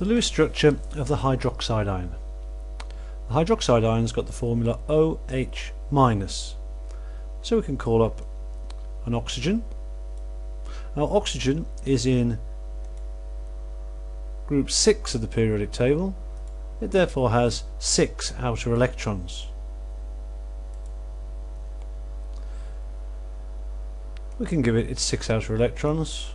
The Lewis structure of the hydroxide ion. The hydroxide ion's got the formula OH minus. So we can call up an oxygen. Now oxygen is in group 6 of the periodic table. It therefore has 6 outer electrons. We can give it its 6 outer electrons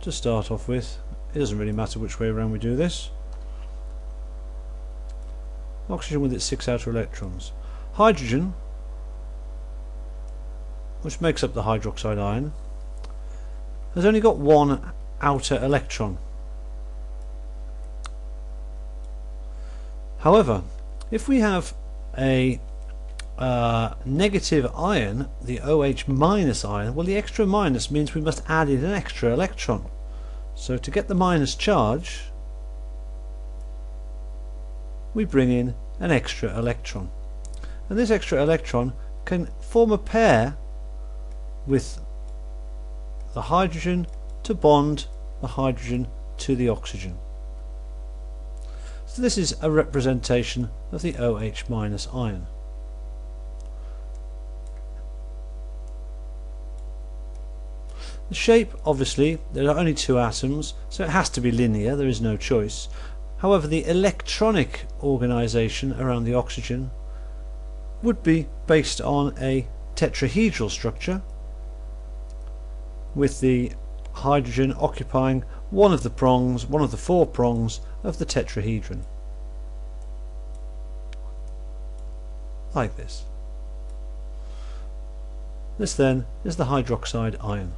to start off with it doesn't really matter which way around we do this. Oxygen with its six outer electrons. Hydrogen, which makes up the hydroxide ion, has only got one outer electron. However, if we have a uh, negative ion, the OH minus ion, well the extra minus means we must add in an extra electron. So to get the minus charge we bring in an extra electron and this extra electron can form a pair with the hydrogen to bond the hydrogen to the oxygen. So this is a representation of the OH minus ion. The shape, obviously, there are only two atoms, so it has to be linear, there is no choice. However, the electronic organisation around the oxygen would be based on a tetrahedral structure with the hydrogen occupying one of the prongs, one of the four prongs of the tetrahedron. Like this. This then is the hydroxide ion.